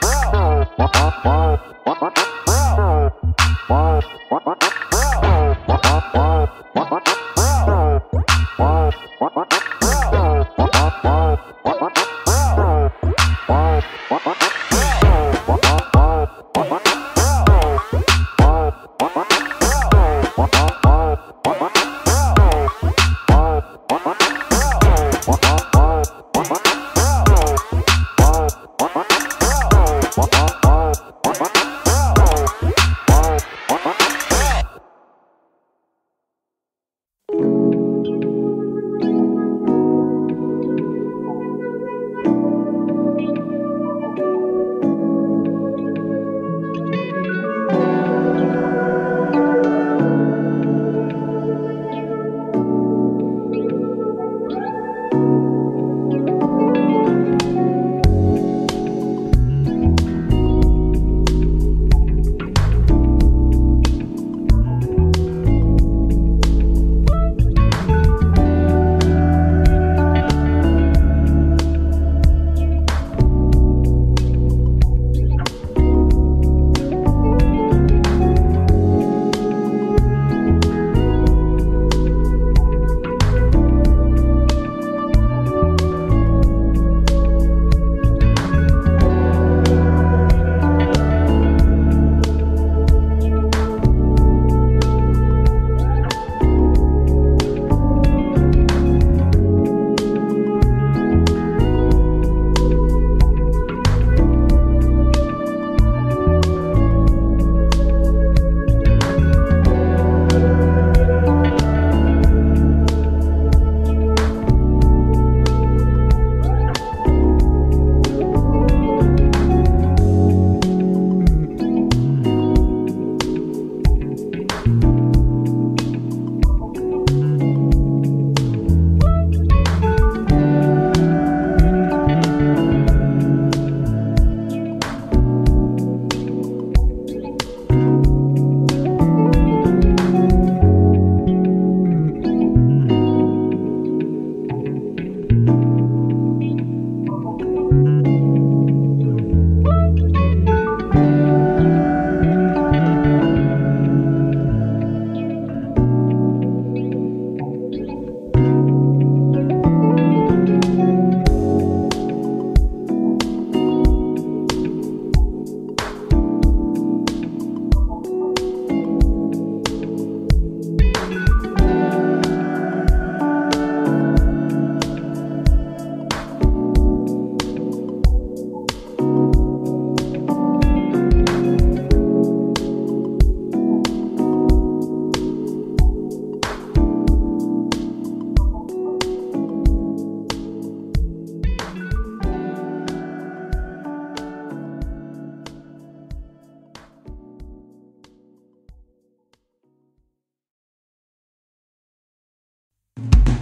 Bro. Bro. You